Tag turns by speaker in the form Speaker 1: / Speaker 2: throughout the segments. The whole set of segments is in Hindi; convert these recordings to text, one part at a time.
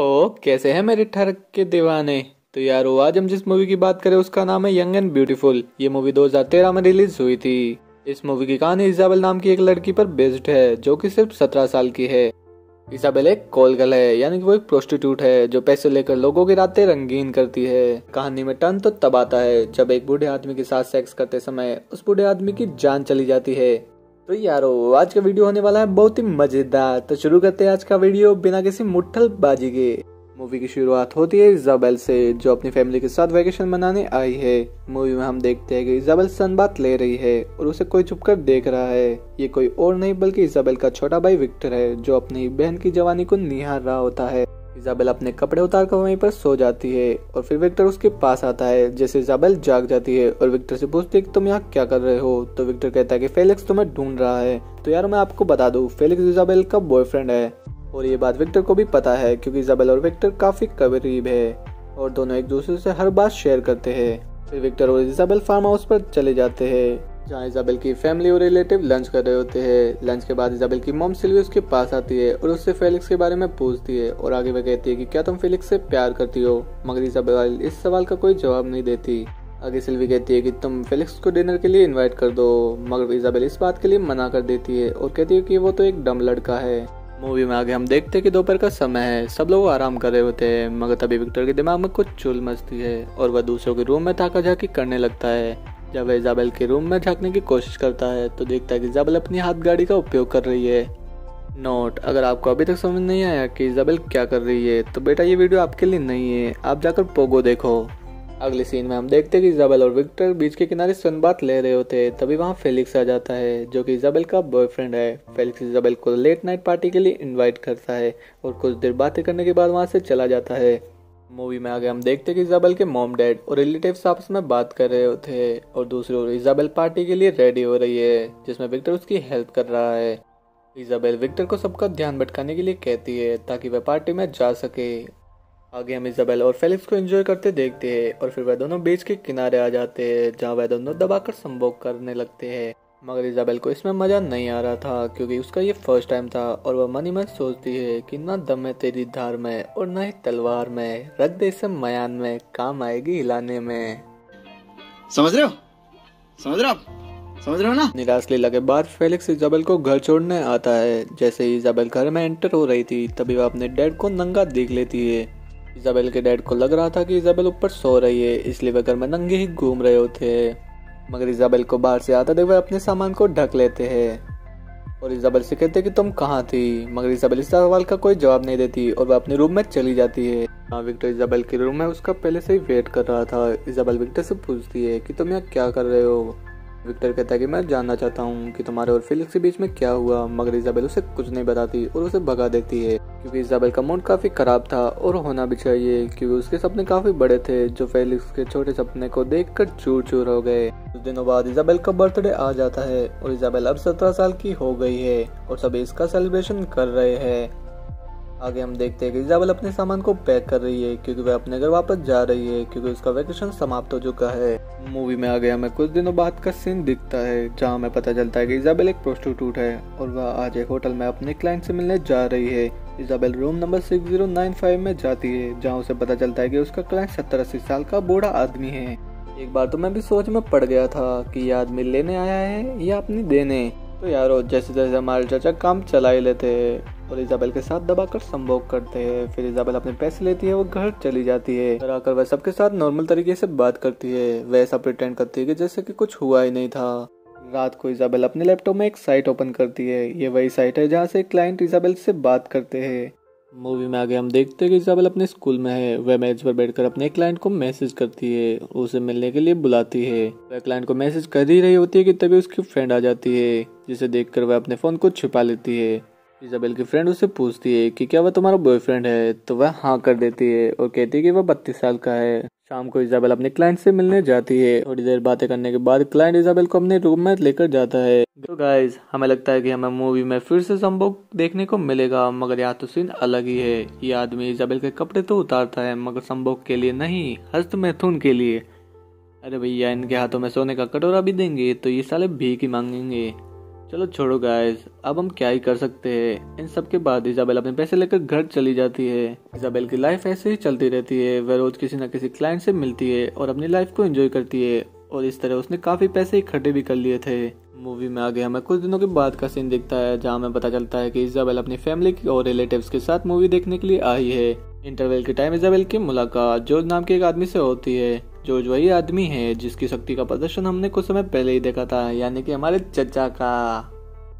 Speaker 1: ओ कैसे हैं मेरे ठरक के दीवाने? तो यारो, आज हम जिस मूवी की बात करें, उसका नाम है यंग एंड ब्यूटीफुल ये मूवी 2013 में रिलीज़ हुई थी। इस मूवी की कहानी इजाबेल नाम की एक लड़की पर बेस्ड है, जो कि सिर्फ़ 17 साल की है। इजाबेल एक कॉलगल है, यानी कि वो एक प्रोस्टिट्यूट है, जो पैसे लेकर लोगों की रातें रंगीन करती है। कहानी में टर्न तो तब आता है, जब एक बूढ़े आदमी के साथ सेक्स करते समय उस बूढ़े आदमी की जान चली जाती है। तो यारो, आज का वीडियो होने वाला है बहुत ही मज़ेदार। तो शुरू करते हैं आज का वीडियो बिना किसी मुठल बाजी के। मूवी की शुरुआत होती है इजाबेल से, जो अपनी फैमिली के साथ वेकेशन मनाने आई है। मूवी में हम देखते हैं कि इजाबेल सनबात ले रही है और उसे कोई छुपकर देख रहा है। ये कोई और नहीं, बल्कि इजाबेल का छोटा भाई विक्टर है, जो अपनी बहन की जवानी को निहार रहा होता है। इजाबेल अपने कपड़े उतार कर वहीं पर सो जाती है और फिर विक्टर उसके पास आता है, जैसे इजाबेल जाग जाती है और विक्टर से पूछती है कि तुम यहाँ क्या कर रहे हो? तो विक्टर कहता है कि फेलिक्स तुम्हें ढूंढ रहा है। तो यार मैं आपको बता दूँ, फेलिक्स इजाबेल का बॉयफ्रेंड है। और ये बात विक्टर को भी पता है, क्योंकि इजाबेल और विक्टर काफ़ी करीब है और दोनों एक दूसरे से हर बात शेयर करते हैं। फिर विक्टर और इजाबेल फार्म हाउस पर चले जाते हैं। जहाँ इजाबेल की फैमिली और रिलेटिव लंच कर रहे होते हैं। लंच के बाद इजाबेल की मोम सिल्वी उसके पास आती है और उससे फेलिक्स के बारे में पूछती है और आगे वह कहती है कि क्या तुम फेलिक्स से प्यार करती हो? मगर इजाबेल इस सवाल का कोई जवाब नहीं देती। आगे सिल्वी कहती है कि तुम फेलिक्स को डिनर के लिए इनवाइट कर दो, मगर इजाबेल इस बात के लिए मना कर देती है और कहती है कि वो तो एक डम लड़का है। मूवी में आगे हम देखते हैं कि दोपहर का समय है, सब लोग आराम कर रहे होते हैं, मगर तभी विक्टर के दिमाग में कुछ चुल मचती है और वह दूसरों के रूम में ताका झाकी करने लगता है। जब वह इजाबेल के रूम में झांकने की कोशिश करता है तो देखता है कि इजाबेल अपनी हाथ गाड़ी का उपयोग कर रही है। नोट, अगर आपको अभी तक समझ नहीं आया कि इजाबेल क्या कर रही है तो बेटा ये वीडियो आपके लिए नहीं है। आप जाकर पोगो देखो। अगले सीन में हम देखते हैं कि इजाबेल और विक्टर बीच के किनारे सनबात ले रहे होते हैं, तभी वहाँ फेलिक्स आ जाता है, जो कि इजाबेल का बॉयफ्रेंड है। फेलिक्स इजाबेल को लेट नाइट पार्टी के लिए इनवाइट करता है और कुछ देर बातें करने के बाद वहाँ से चला जाता है। मूवी में आगे हम देखते हैं कि इजाबेल के मॉम डैड और रिलेटिव्स आपस में बात कर रहे होते और दूसरी ओर इजाबेल पार्टी के लिए रेडी हो रही है, जिसमें विक्टर उसकी हेल्प कर रहा है। इजाबेल विक्टर को सबका ध्यान भटकाने के लिए कहती है, ताकि वह पार्टी में जा सके। आगे हम इजाबेल और फेलिक्स को एंजॉय करते देखते हैं और फिर वह दोनों बीच के किनारे आ जाते हैं, जहाँ वह दोनों दबाकर संभोग करने लगते हैं। मगर इजाबेल को इसमें मज़ा नहीं आ रहा था क्योंकि उसका ये फ़र्स्ट टाइम था और वह मनी मन सोचती है कि ना दम है तेरी धार में और ना ही तलवार में। रख दे इसे मयान में काम आएगी हिलाने में।
Speaker 2: समझ रहे हो? समझ रहे हो समझ रहे हो ना?
Speaker 1: निराश लीला के बाद फेलिक्स इजाबेल को घर छोड़ने आता है। जैसे ही इजाबेल घर में एंटर हो रही थी तभी वह अपने डैड को नंगा देख लेती है। इजाबेल के डैड को लग रहा था कि इजाबेल ऊपर सो रही है इसलिए वह घर में नंगे ही घूम रहे होते हैं। मगर इजाबेल को बाहर से आता, देख, अपने सामान को ढक लेते हैं। और इजाबेल से कहते कि, तुम कहाँ थी? मगर इजाबेल इस सवाल का कोई जवाब नहीं देती और वह अपने रूम में चली जाती है। हाँ विक्टर इजाबेल के रूम में उसका पहले से ही वेट कर रहा था। इजाबेल विक्टर से पूछती है कि, तुम यहाँ क्या कर रहे हो? विक्टर कहता है कि मैं जानना चाहता हूँ कि तुम्हारे और फिलिक्स के बीच में क्या हुआ, मगर इजाबेल उसे कुछ नहीं बताती और उसे भगा देती है, क्योंकि इजाबेल का मूड काफ़ी खराब था और होना भी चाहिए, क्योंकि उसके सपने काफ़ी बड़े थे, जो फेलिक्स के छोटे सपने को देख कर चूर चूर हो गए। कुछ दिनों बाद इजाबेल का बर्थडे आ जाता है और इजाबेल अब सत्रह साल की हो गई है और सभी इसका सेलिब्रेशन कर रहे हैं। आगे हम देखते हैं कि इजाबेल अपने सामान को पैक कर रही है, क्योंकि वह अपने घर वापस जा रही है, क्योंकि उसका वेकेशन समाप्त हो चुका है। मूवी में आ गया। हमें कुछ दिनों बाद का सीन दिखता है, जहाँ हमें पता चलता है कि इजाबेल एक प्रोस्टिट्यूट है और वह आज एक होटल में अपने क्लाइंट से मिलने जा रही है। Isabel room number six zero nine five में जाती है, जहाँ उसे पता चलता है की उसका क्लाइंट सत्तर अस्सी साल का बूढ़ा आदमी है। एक बार तो मैं भी सोच में पड़ गया था कि ये आदमी लेने आया है या अपनी देने। तो यारो जैसे जैसे हमारे चाचा काम चला ही लेते। हैं और इजाबेल के साथ दबाकर संभोग करते हैं। फिर इजाबेल अपने पैसे लेती है, वो घर चली जाती है। घर आकर वह सबके साथ नॉर्मल तरीके से बात करती है। वैसा प्रिटेंड करती है कि जैसे कि कुछ हुआ ही नहीं था। रात को इजाबेल अपने लैपटॉप में एक साइट ओपन करती है। ये वही साइट है जहाँ से क्लाइंट इजाबेल से बात करते हैं। मूवी में आगे हम देखते हैं कि इजाबेल अपने स्कूल में है। वह मेज पर बैठकर अपने क्लाइंट को मैसेज करती है। उसे मिलने के लिए बुलाती है। वह क्लाइंट को मैसेज कर ही रही होती है कि तभी उसकी फ्रेंड आ जाती है, जिसे देखकर वह अपने फ़ोन को छुपा लेती है। इजाबेल की फ्रेंड उससे पूछती है कि क्या वह तुम्हारा बॉयफ्रेंड है? तो वह हाँ कर देती है और कहती है कि वह बत्तीस साल का है। शाम को इजाबेल अपने क्लाइंट से मिलने जाती है। थोड़ी देर बातें करने के बाद क्लाइंट इजाबेल को अपने रूम में लेकर जाता है। तो गाइज़ हमें लगता है कि हमें मूवी में फिर से संभोग देखने को मिलेगा, मगर यहाँ तो सीन अलग ही है। ये आदमी इजाबेल के कपड़े तो उतारता है, मगर संभोग के लिए नहीं, हस्त मैथुन के लिए। अरे भैया, इनके हाथों में सोने का कटोरा भी देंगे तो ये साले भीख ही मांगेंगे। चलो छोड़ो गाइस अब हम क्या ही कर सकते हैं? इन सब के बाद इजाबेल अपने पैसे लेकर घर चली जाती है। इजाबेल की लाइफ ऐसे ही चलती रहती है, वह रोज किसी न किसी क्लाइंट से मिलती है और अपनी लाइफ को एंजॉय करती है। और इस तरह उसने काफ़ी पैसे इकट्ठे भी कर लिए थे। मूवी में आगे हमें कुछ दिनों के बाद का सीन दिखता है, जहाँ हमें पता चलता है कि इजाबेल अपनी फैमिली और रिलेटिव्स के साथ मूवी देखने के लिए आई है। इंटरवल के टाइम इजाबेल की मुलाकात जॉर्ज नाम के एक आदमी से होती है। जॉर्ज वही आदमी है जिसकी शक्ति का प्रदर्शन हमने कुछ समय पहले ही देखा था, यानी कि हमारे चचा का।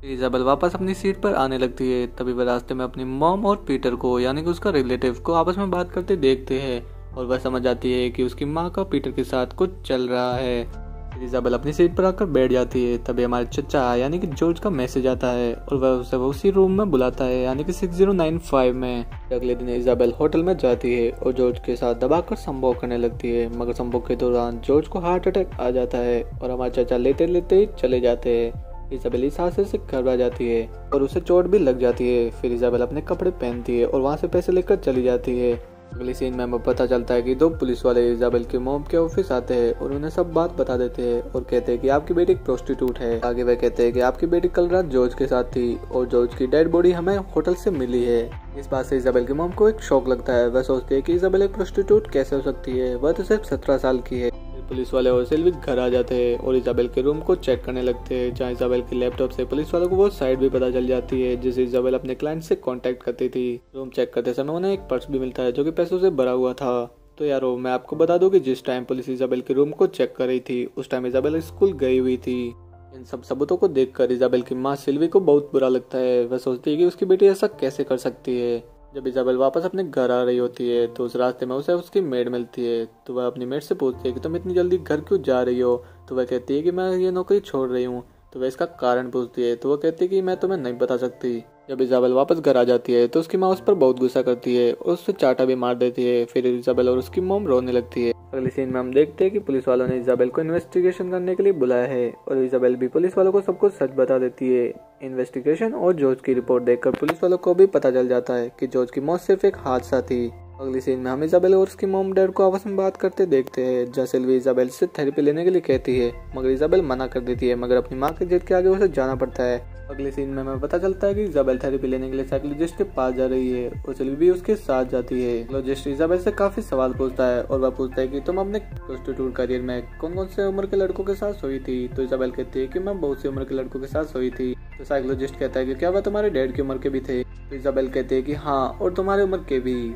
Speaker 1: इजाबेल वापस अपनी सीट पर आने लगती है, तभी वह रास्ते में अपनी मॉम और पीटर को, यानी कि उसका रिलेटिव को आपस में बात करते देखते हैं, और वह समझ आती है कि उसकी माँ का पीटर के साथ कुछ चल रहा है। इजाबेल अपनी सीट पर आकर बैठ जाती है। तभी हमारे चचा, यानी कि जॉर्ज का मैसेज आता है और वह उसे उसी रूम में बुलाता है, यानी कि 6095 में। अगले दिन इजाबेल होटल में जाती है और जॉर्ज के साथ दबाकर संभोग करने लगती है। मगर संभोग के दौरान जॉर्ज को हार्ट अटैक आ जाता है और हमारे चचा लेते लेते ही चले जाते हैं। इजाबेल इस हादसे से घबरा जाती है और उसे चोट भी लग जाती है। फिर इजाबेल अपने कपड़े पहनती है और वहाँ से पैसे लेकर चली जाती है। अगली सीन में पता चलता है कि दो पुलिस वाले इजाबेल के मोम के ऑफ़िस आते हैं और उन्हें सब बात बता देते हैं और कहते हैं कि आपकी बेटी एक प्रोस्टिट्यूट है। आगे वह कहते हैं कि आपकी बेटी कल रात जॉर्ज के साथ थी और जॉर्ज की डेड बॉडी हमें होटल से मिली है। इस बात से इजाबेल के मोम को एक शौक लगता है। वह सोचती है की इजाबेल एक प्रोस्टिट्यूट कैसे हो सकती है? वह तो सिर्फ़ सत्रह साल की है। पुलिस वाले और सिल्वी घर आ जाते हैं और इजाबेल के रूम को चेक करने लगते हैं, जहाँ इजाबेल के लैपटॉप से पुलिस वालों को वो साइड भी पता चल जाती है, जिसे इजाबेल अपने क्लाइंट से कॉन्टेक्ट करती थी। रूम चेक करते समय उन्हें एक पर्स भी मिलता है, जो कि पैसों से भरा हुआ था। तो यारो, मैं आपको बता दूँ कि जिस टाइम पुलिस इजाबेल के रूम को चेक कर रही थी, उस टाइम इजाबेल स्कूल गई हुई थी। इन सब सबूतों को देखकर इजाबेल की माँ सिल्वी को बहुत बुरा लगता है। वह सोचती है कि उसकी बेटी ऐसा कैसे कर सकती है। जब इजाबेल वापस अपने घर आ रही होती है तो उस रास्ते में उसे उसकी मेड मिलती है। तो वह अपनी मेड से पूछती है कि तुम इतनी जल्दी घर क्यों जा रही हो? तो वह कहती है कि मैं ये नौकरी छोड़ रही हूँ। तो वह इसका कारण पूछती है। तो वह कहती है कि मैं तुम्हें नहीं बता सकती। जब इजाबेल वापस घर आ जाती है तो उसकी माँ उस पर बहुत गुस्सा करती है और उससे चाटा भी मार देती है, फिर इजाबेल और उसकी मोम रोने लगती है। अगली सीन में हम देखते हैं कि पुलिस वालों ने इजाबेल को इन्वेस्टिगेशन करने के लिए बुलाया है और इजाबेल भी पुलिस वालों को सब कुछ सच बता देती है। इन्वेस्टिगेशन और जॉर्ज की रिपोर्ट देखकर पुलिस वालों को भी पता चल जाता है कि जॉर्ज की मौत सिर्फ़ एक हादसा थी। अगली सीन में हम इजाबेल और उसकी मोम डैड को आपस में बात करते देखते हैं, जहाँ सिल्वी इजाबेल से थेरेपी लेने के लिए कहती है, मगर इजाबेल मना कर देती है, मगर अपनी माँ के जिद के आगे उसे जाना पड़ता है। अगले सीन में हमें पता चलता है कि इजाबेल थेरेपी लेने के लिए साइकोलॉजिस्ट के पास जा रही है और सिल्वी भी उसके साथ जाती है। साइकोलॉजिस्ट इजाबेल से काफ़ी सवाल पूछता है और वह पूछता है कि तुम अपने प्रोस्टिट्यूट करियर में कौन कौन से उम्र के लड़कों के साथ सोई थी? तो इजाबेल कहती है कि मैं बहुत सी उम्र के लड़कों के साथ सोई थी। तो साइकोलॉजिस्ट कहता है कि क्या वह तुम्हारे डैड की उम्र के भी थे? तो इजाबेल कहते हैं कि हाँ और तुम्हारे उम्र के भी।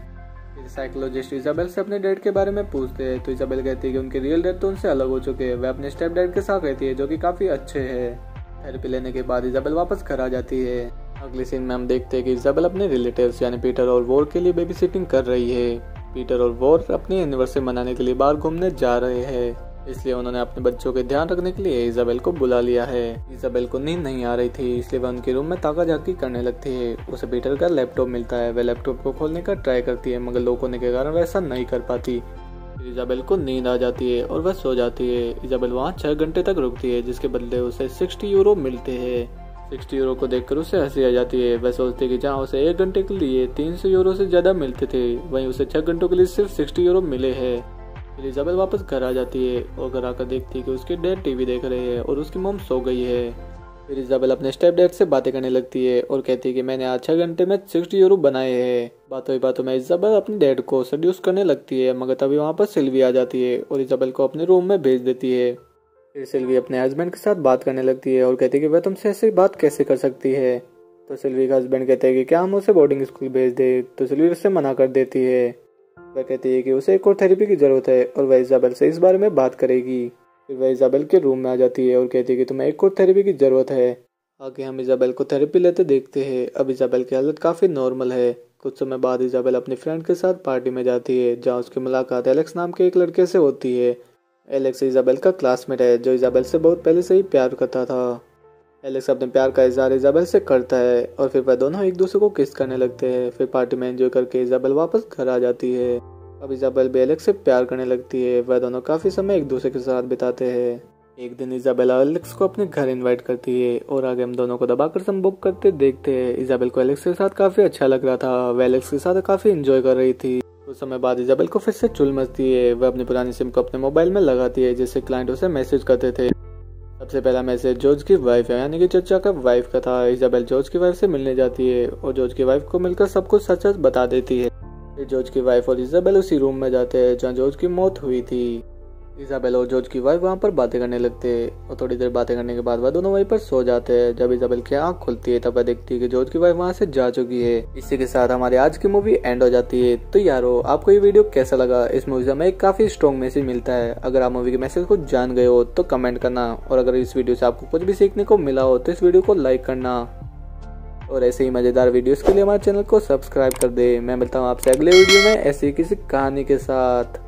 Speaker 1: साइकोलॉजिस्ट इजाबेल से अपने डैड के बारे में पूछते हैं। तो इजाबेल कहती है कि उनके रियल डैड तो उनसे अलग हो चुके हैं। वह अपने स्टेप डैड के साथ रहती है, जो कि काफ़ी अच्छे है। थेरेपी लेने के बाद इजाबेल वापस घर आ जाती है। अगले सीन में हम देखते हैं कि इजाबेल अपने रिलेटिव्स यानी पीटर और वोर के लिए बेबी सिटिंग कर रही है। पीटर और वोर अपनी एनिवर्सरी मनाने के लिए बाहर घूमने जा रहे हैं। इसलिए उन्होंने अपने बच्चों के ध्यान रखने के लिए इजाबेल को बुला लिया है। इजाबेल को नींद नहीं आ रही थी, इसलिए वह उनके रूम में ताका झाकी करने लगती है। उसे पीटर का लैपटॉप मिलता है। वह लैपटॉप को खोलने का ट्राई करती है, मगर लोग होने के कारण वैसा नहीं कर पाती। इजाबेल को नींद आ जाती है और वह सो जाती है। इजाबेल वहाँ छह घंटे तक रुकती है, जिसके बदले उसे सिक्सटी यूरो मिलते हैं। सिक्सटी यूरो को देखकर उसे हँसी आ जाती है। वह सोचती है कि जहाँ उसे एक घंटे के लिए तीन सौ यूरो से ज़्यादा मिलते थे, वहीं उसे छह घंटों के लिए सिर्फ़ सिक्सटी यूरो मिले हैं। इलिजाबेथ वापस घर आ जाती है और घर आकर देखती है कि उसके डैड टीवी देख रहे हैं और उसकी मोम सो गई है। फिर इजाबेल अपने स्टेप डैड से बातें करने लगती है और कहती है कि मैंने आज छह घंटे में सिक्सटी यूरो बनाए हैं। बातों ही बातों में इजाबेल अपने डैड को सड्यूस करने लगती है, मगर तभी वहाँ पर सिल्वी आ जाती है और इजाबेल को अपने रूम में भेज देती है। फिर सिल्वी अपने हस्बैंड के साथ बात करने लगती है और कहती है कि वह तुमसे ऐसी बात कैसे कर सकती है? तो सिल्वी का हस्बैंड कहते हैं कि क्या हम उसे बोर्डिंग स्कूल भेज दे? तो सिल्वी उससे मना कर देती है। वह कहती है कि उसे एक और थेरेपी की ज़रूरत है और वह इजाबेल से इस बारे में बात करेगी। फिर वह इजाबेल के रूम में आ जाती है और कहती है कि तुम्हें एक और थेरेपी की ज़रूरत है। आगे हम इजाबेल को थेरेपी लेते देखते हैं। अब इजाबेल की हालत काफ़ी नॉर्मल है। कुछ समय बाद इजाबेल अपनी फ्रेंड के साथ पार्टी में जाती है, जहाँ उसकी मुलाकात एलेक्स नाम के एक लड़के से होती है। एलेक्स इजाबेल का क्लासमेट है, जो इजाबेल से बहुत पहले से ही प्यार करता था। एलेक्स अपने प्यार का इजहार इजाबेल से करता है और फिर वह दोनों एक दूसरे को किस करने लगते हैं। फिर पार्टी में एंजॉय करके इजाबेल वापस घर आ जाती है। अब इजाबेल एलेक्स से प्यार करने लगती है। वह दोनों काफ़ी समय एक दूसरे के साथ बिताते हैं। एक दिन इजाबेल एलेक्स को अपने घर इनवाइट करती है और आगे हम दोनों को दबाकर संबोक करते देखते हैं। इजाबेल को एलेक्स के साथ काफ़ी अच्छा लग रहा था। वह एलेक्स के साथ काफ़ी इंजॉय कर रही थी। कुछ समय बाद इजाबेल को फिर से चुल मचती है। वह अपनी पुरानी सिम को अपने मोबाइल में लगाती है, जिससे क्लाइंट उसे मैसेज करते थे। सबसे पहला मैसेज जॉर्ज की वाइफ है, यानी कि चचा का वाइफ का था। इजाबेल जॉर्ज की वाइफ से मिलने जाती है और जॉर्ज की वाइफ को मिलकर सब कुछ सच सच बता देती है। जॉर्ज की वाइफ और इजाबेल उसी रूम में जाते हैं, जहाँ जॉर्ज की मौत हुई थी। इजाबेल और जॉर्ज की वाइफ वहाँ पर बातें करने लगते हैं और थोड़ी देर बातें करने के बाद वह दोनों वहीं पर सो जाते हैं। जब इजाबेल की आँख खुलती है, तब वह देखती है कि जॉर्ज की वाइफ वहाँ से जा चुकी है। इसी के साथ हमारी आज की मूवी एंड हो जाती है। तो यारो, आपको ये वीडियो कैसा लगा? इस मूवी से हमें एक काफ़ी स्ट्रॉन्ग मैसेज मिलता है। अगर आप मूवी के मैसेज को जान गए हो तो कमेंट करना। और अगर इस वीडियो से आपको कुछ भी सीखने को मिला हो तो इस वीडियो को लाइक करना। और ऐसे ही मज़ेदार वीडियोस के लिए हमारे चैनल को सब्सक्राइब कर दे। मैं मिलता हूँ आपसे अगले वीडियो में ऐसी किसी कहानी के साथ।